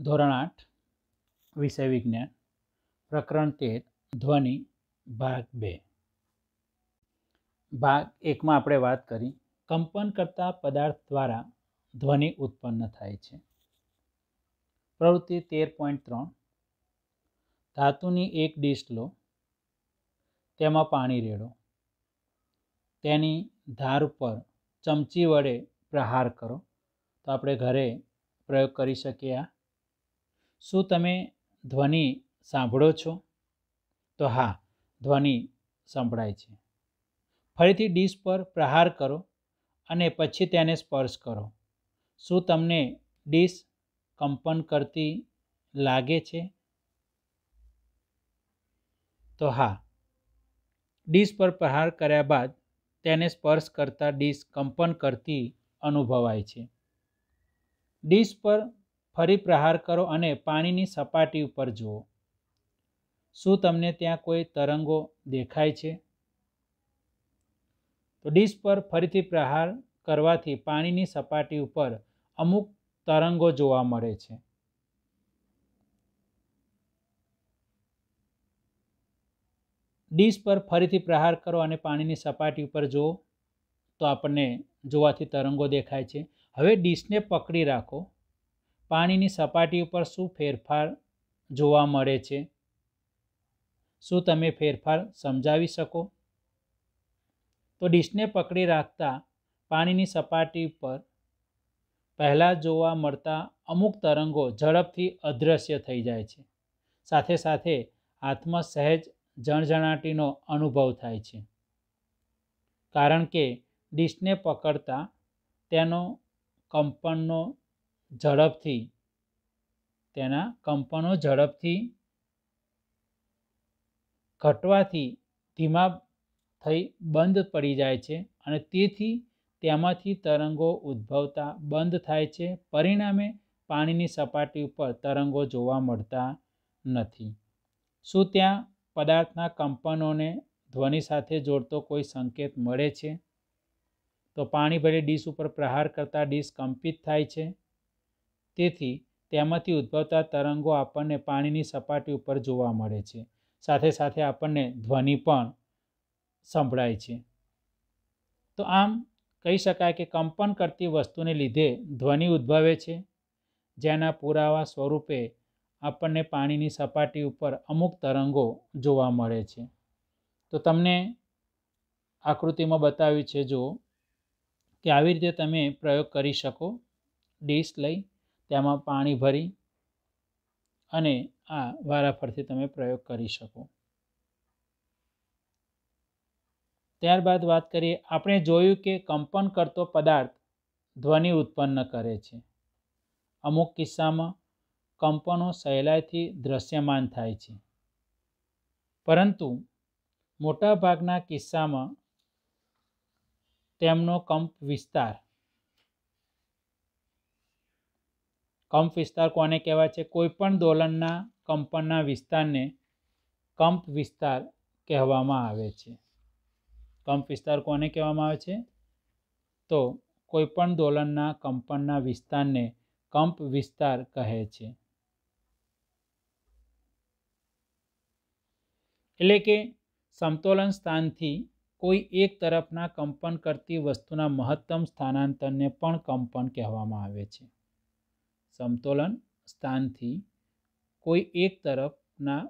ધોરણ આઠ, વિષય વિજ્ઞાન, પ્રકરણ તેર, ધ્વનિ, ભાગ બે. ભાગ એકમાં આપણે વાત કરી, કંપન કરતા પદાર્થ દ્વારા ધ્વનિ ઉત્પન્ન થાય છે. પ્રવૃત્તિ તેર પોઈન્ટ ત્રણ. ધાતુની એક ડીશ લો, તેમાં પાણી રેડો. તેની ધાર ઉપર ચમચી વડે પ્રહાર કરો. તો આપણે ઘરે પ્રયોગ કરી શકીએ આ. શું તમે ધ્વનિ સાંભળો છો? તો હા, ધ્વનિ સંભળાય છે. ફરીથી ડીશ પર પ્રહાર કરો અને પછી તેને સ્પર્શ કરો. શું તમને ડીશ કંપન કરતી લાગે છે? તો હા, ડીશ પર પ્રહાર કર્યા બાદ તેને સ્પર્શ કરતા ડીશ કંપન કરતી અનુભવાય છે. ડીશ પર ફરી પ્રહાર કરો અને પાણીની સપાટી ઉપર જુઓ. શું તમને ત્યાં કોઈ તરંગો દેખાય છે? તો ડીશ પર ફરીથી પ્રહાર કરવાથી પાણીની સપાટી ઉપર અમુક તરંગો જોવા મળે છે. ડીશ પર ફરીથી પ્રહાર કરો અને પાણીની સપાટી ઉપર જુઓ. તો આપણને જોવાથી તરંગો દેખાય છે. હવે ડીશને પકડી રાખો. પાણીની સપાટી ઉપર શું ફેરફાર જોવા મળે છે? શું તમે ફેરફાર સમજાવી શકો? તો ડીશને પકડી રાખતા પાણીની સપાટી પર પહેલાં જોવા મળતા અમુક તરંગો ઝડપથી અદૃશ્ય થઈ જાય છે. સાથે સાથે હાથમાં સહેજ જણજણાટીનો અનુભવ થાય છે. કારણ કે ડીશને પકડતા તેનો કંપનનો ઝડપથી, તેના કંપનો ઝડપથી ઘટવાથી ધીમા થઈ બંધ પડી જાય છે અને તેથી તેમાંથી તરંગો ઉદ્ભવતા બંધ થાય છે. પરિણામે પાણીની સપાટી ઉપર તરંગો જોવા મળતા નથી. શું ત્યાં પદાર્થના કંપનોને ધ્વનિ સાથે જોડતો કોઈ સંકેત મળે છે? તો પાણી ભરી ડીશ ઉપર પ્રહાર કરતા ડીશ કંપિત થાય છે. તેથી તેમાંથી ઉદ્ભવતા તરંગો આપણને પાણીની સપાટી ઉપર જોવા મળે છે. સાથે સાથે આપણને ધ્વનિ પણ સંભળાય છે. તો આમ કહી શકાય કે કંપન કરતી વસ્તુને લીધે ધ્વનિ ઉદ્ભવે છે. જેના પુરાવા સ્વરૂપે આપણને પાણીની સપાટી ઉપર અમુક તરંગો જોવા મળે છે. તો તમને આકૃતિમાં બતાવ્યું છે જો કે આવી રીતે તમે પ્રયોગ કરી શકો. ડીશ લઈ. તેમાં પાણી ભરી અને આ વારાફરથી તમે પ્રયોગ કરી શકો. ત્યારબાદ વાત કરીએ, આપણે જોયું કે કંપન કરતો પદાર્થ ધ્વનિ ઉત્પન્ન કરે છે. અમુક કિસ્સામાં કંપનો સહેલાઈથી દ્રશ્યમાન થાય છે. પરંતુ મોટાભાગના કિસ્સામાં તેમનો કંપ વિસ્તાર કંપ વિસ્તાર કોને કહેવાય છે? કોઈપણ દોલનના કંપનના વિસ્તારને કંપ વિસ્તાર કહેવામાં આવે છે. કંપ વિસ્તાર કોને કહેવામાં આવે છે? તો કોઈપણ દોલનના કંપનના વિસ્તારને કંપ વિસ્તાર કહે છે. એટલે કે સમતોલન સ્થાનથી કોઈ એક તરફના કંપન કરતી વસ્તુના મહત્તમ સ્થાનાંતરને પણ કંપન કહેવામાં આવે છે. સમતોલન સ્થાનથી કોઈ એક તરફના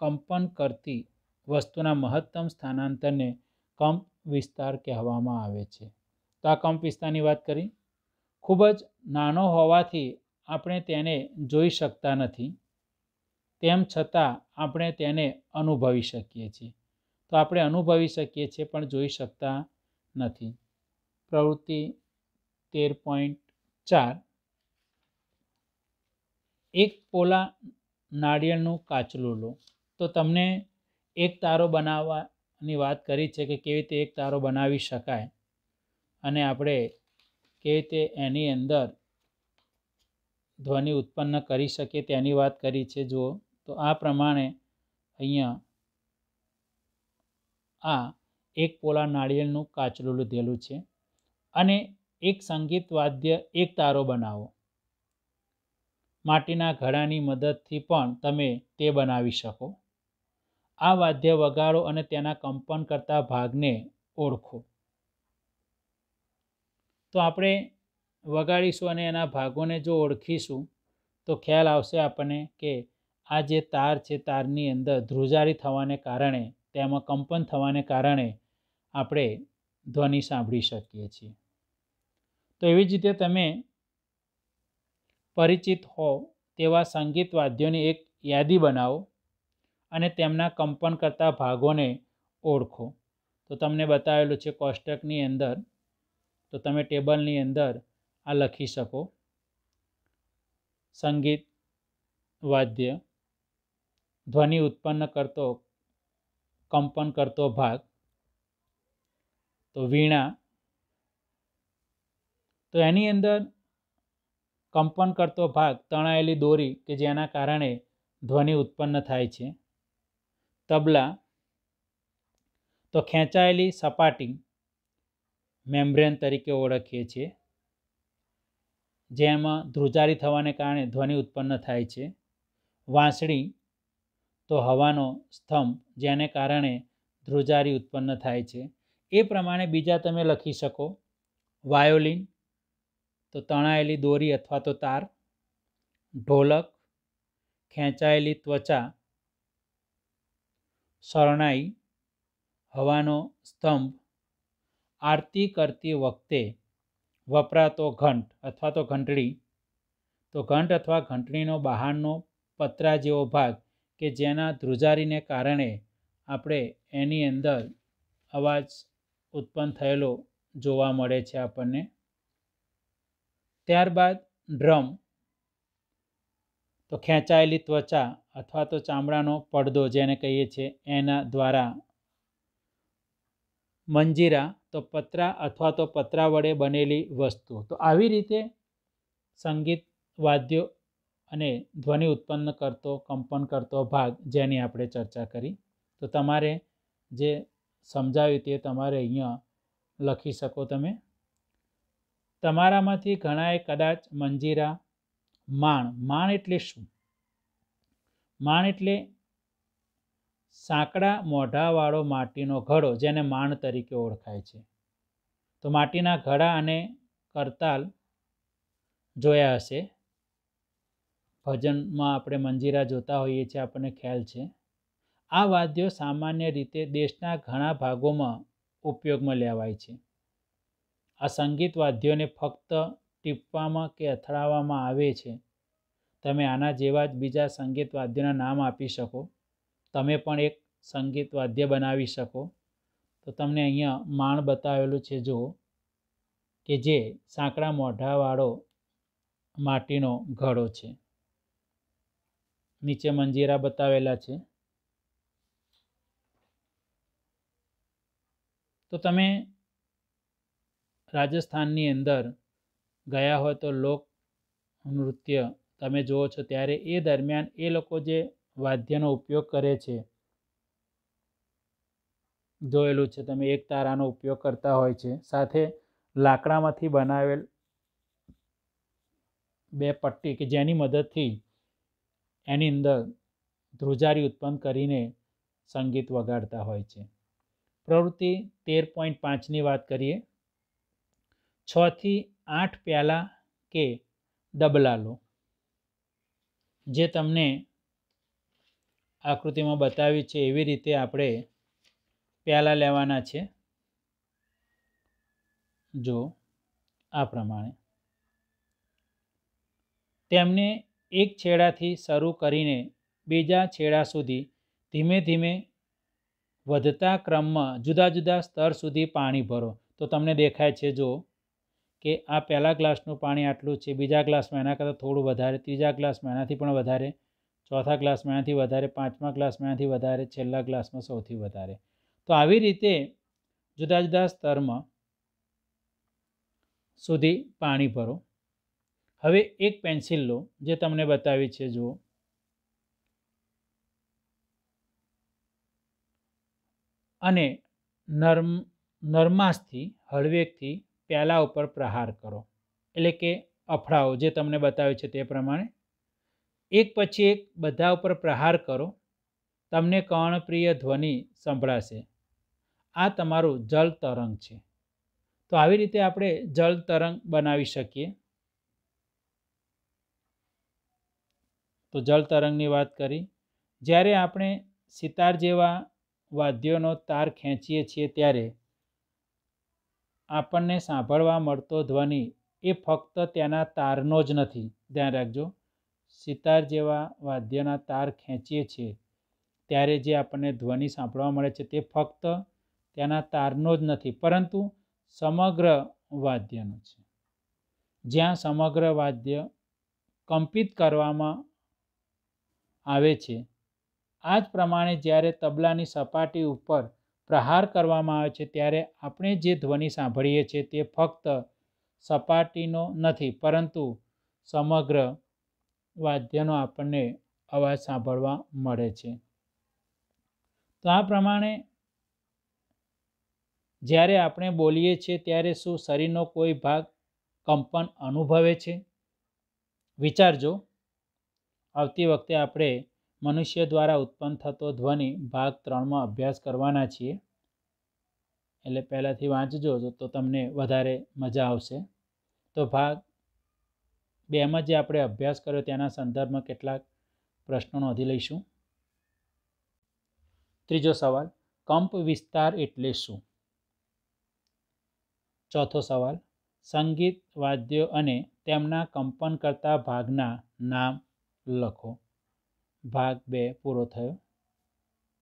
કંપન કરતી વસ્તુના મહત્તમ સ્થાનાંતરને કંપ વિસ્તાર કહેવામાં આવે છે. તો આ કંપ વિસ્તારની વાત કરી. ખૂબ જ નાનો હોવાથી આપણે તેને જોઈ શકતા નથી. તેમ છતાં આપણે તેને અનુભવી શકીએ છીએ. તો આપણે અનુભવી શકીએ છીએ પણ જોઈ શકતા નથી. પ્રવૃત્તિ તેર પોઈન્ટ ચાર. એક પોલા નાળિયેરનું કાચલું લો. તો તમને એક તારો બનાવવાની વાત કરી છે કે કેવી રીતે એક તારો બનાવી શકાય. અને આપણે કેવી રીતે એની અંદર ધ્વનિ ઉત્પન્ન કરી શકીએ તેની વાત કરી છે. જુઓ, તો આ પ્રમાણે અહીંયા આ એક પોલા નાળિયેરનું કાચલું લીધેલું છે. અને એક સંગીત વાદ્ય એક તારો બનાવો. માટીના ઘડાની મદદથી પણ તમે તે બનાવી શકો. આ વાદ્ય વગાડો અને તેના કંપન કરતા ભાગને ઓળખો. તો આપણે વગાડીશું અને એના ભાગોને જો ઓળખીશું, તો ખ્યાલ આવશે આપણને કે આ જે તાર છે, તારની અંદર ધ્રુજારી થવાને કારણે, તેમાં કંપન થવાને કારણે આપણે ધ્વનિ સાંભળી શકીએ છીએ. તો એવી જ રીતે તમે પરિચિત હો તેવા સંગીત વાદ્યોની એક યાદી બનાવો અને તેમના કંપન કરતા ભાગોને ઓળખો. તો તમને બતાવેલું છે કોષ્ટકની અંદર. તો તમે ટેબલની અંદર આ લખી શકો. સંગીત વાદ્ય ધ્વનિ ઉત્પન્ન કરતો, કંપન કરતો ભાગ. તો વીણા. તો એની અંદર કંપન કરતો ભાગ તણાયેલી દોરી કે જેના કારણે ધ્વનિ ઉત્પન્ન થાય છે. તબલા તો ખેંચાયેલી સપાટી મેમ્બ્રેન તરીકે ઓળખીએ છીએ, જેમાં ધ્રુજારી થવાને કારણે ધ્વનિ ઉત્પન્ન થાય છે. વાંસળી તો હવાનો સ્તંભ જેને કારણે ધ્રુજારી ઉત્પન્ન થાય છે. એ પ્રમાણે બીજા તમે લખી શકો. વાયોલિન તો તણાયેલી દોરી અથવા તો તાર, ઢોલક, ખેંચાયેલી ત્વચા, શરણાઈ, હવાનો સ્તંભ, આરતી કરતી વખતે વપરાતો ઘંટ અથવા તો ઘંટડી. તો ઘંટ અથવા ઘંટડીનો બહારનો પતરા જેવો ભાગ કે જેના ધ્રુજારીને કારણે આપણે એની અંદર અવાજ ઉત્પન્ન થયેલો જોવા મળે છે આપણને. ત્યારબાદ ડ્રમ. તો ખેંચાયેલી ત્વચા અથવા તો ચામડાનો પડદો જેને કહીએ છીએ, એના દ્વારા. મંજીરા તો પતરા અથવા તો પતરા વડે બનેલી વસ્તુ. તો આવી રીતે સંગીત, વાદ્યો અને ધ્વનિ ઉત્પન્ન કરતો, કંપન કરતો ભાગ જેની આપણે ચર્ચા કરી. તો તમારે જે સમજાવ્યું તે તમારે અહીંયા લખી શકો તમે. તમારામાંથી ઘણાએ કદાચ મંજીરા, માણ માણ એટલે શું? માણ એટલે સાંકડા મોઢાવાળો માટીનો ઘડો જેને માણ તરીકે ઓળખાય છે. તો માટીના ઘડા અને કરતાલ જોયા હશે. ભજનમાં આપણે મંજીરા જોતા હોઈએ છીએ, આપણને ખ્યાલ છે. આ વાદ્યો સામાન્ય રીતે દેશના ઘણા ભાગોમાં ઉપયોગમાં લેવાય છે. આ સંગીત વાદ્યોને ફક્ત ટીપવામાં કે અથડાવવામાં આવે છે. તમે આના જેવા જ બીજા સંગીત વાદ્યોના નામ આપી શકો. તમે પણ એક સંગીત વાદ્ય બનાવી શકો. તો તમને અહીંયા માણ બતાવેલું છે, જુઓ. કે જે સાંકડા મોઢાવાળો માટીનો ઘડો છે. નીચે મંજીરા બતાવેલા છે. તો તમે રાજસ્થાનની અંદર ગયા હોય તો લોક નૃત્ય તમે જુઓ છો, ત્યારે એ દરમિયાન એ લોકો જે વાદ્યનો ઉપયોગ કરે છે, જોયેલું છે, તમે એક તારાનો ઉપયોગ કરતા હોય છે. સાથે લાકડામાંથી બનાવેલ બે પટ્ટી કે જેની મદદથી એની અંદર ધ્રુજારી ઉત્પન્ન કરીને સંગીત વગાડતા હોય છે. પ્રવૃત્તિ તેર પોઈન્ટ પાંચની વાત કરીએ છથી આઠ પ્યાલા કે ડબલા લો જે તમને આકૃતિમાં બતાવી છે એવી રીતે આપણે પ્યાલા લેવાના છે. જો આ પ્રમાણે. તેમને એક છેડાથી શરૂ કરીને બીજા છેડા સુધી ધીમે ધીમે વધતા ક્રમમાં જુદા જુદા સ્તર સુધી પાણી ભરો. તો તમને દેખાય છે જો કે આ પહેલા ગ્લાસનું પાણી આટલું છે, બીજા ગ્લાસમાં એના કરતાં થોડું વધારે, ત્રીજા ગ્લાસમાં એનાથી પણ વધારે, ચોથા ગ્લાસમાં એનાથી વધારે, પાંચમા ગ્લાસમાં એનાથી વધારે, છેલ્લા ગ્લાસમાં સૌથી વધારે. તો આવી રીતે જુદા જુદા સ્તરમાં સુધી પાણી ભરો. હવે એક પેન્સિલ લો, જે તમને બતાવી છે, જુઓ. અને નર્મ નર્માસથી હળવેકથી પ્યાલા ઉપર પ્રહાર કરો. એટલે કે અફડાઓ જે તમને બતાવ્યું છે તે પ્રમાણે. એક પછી એક બધા ઉપર પ્રહાર કરો. તમને કર્ણપ્રિય ધ્વનિ સંભળાશે. આ તમારું જલ તરંગ છે. તો આવી રીતે આપણે જલ તરંગ બનાવી શકીએ. તો જલ તરંગની વાત કરી. જ્યારે આપણે સિતાર જેવા વાદ્યોનો તાર ખેંચીએ છીએ ત્યારે આપણને સાંભળવા મળતો ધ્વનિ એ ફક્ત તેના તારનો જ નથી. ધ્યાન રાખજો. સિતાર જેવા વાદ્યના તાર ખેંચીએ છીએ ત્યારે જે આપણને ધ્વનિ સાંભળવા મળે છે તે ફક્ત તેના તારનો જ નથી, પરંતુ સમગ્ર વાદ્યનો છે. જ્યાં સમગ્ર વાદ્ય કંપિત કરવામાં આવે છે, આ જ પ્રમાણે જ્યારે તબલાની સપાટી ઉપર પ્રહાર કરવામાં આવે છે, ત્યારે આપણે જે ધ્વનિ સાંભળીએ છીએ તે ફક્ત સપાટીનો નથી, પરંતુ સમગ્ર વાદ્યનો આપણને અવાજ સાંભળવા મળે છે. તો આ પ્રમાણે જ્યારે આપણે બોલીએ છીએ, ત્યારે શું શરીરનો કોઈ ભાગ કંપન અનુભવે છે? વિચારજો. આવતી વખતે આપણે મનુષ્ય દ્વારા ઉત્પન્ન થતો ધ્વનિ ભાગ ત્રણમાં અભ્યાસ કરવાના છીએ. એટલે પહેલાંથી વાંચજો તો તમને વધારે મજા આવશે. તો ભાગ બેમાં જે આપણે અભ્યાસ કર્યો તેના સંદર્ભમાં કેટલાક પ્રશ્નો નોંધી લઈશું. ત્રીજો સવાલ, કંપ વિસ્તાર એટલે શું? ચોથો સવાલ, સંગીત, વાદ્યો અને તેમના કંપન કરતા ભાગના નામ લખો. ભાગ બે પૂરો થયો.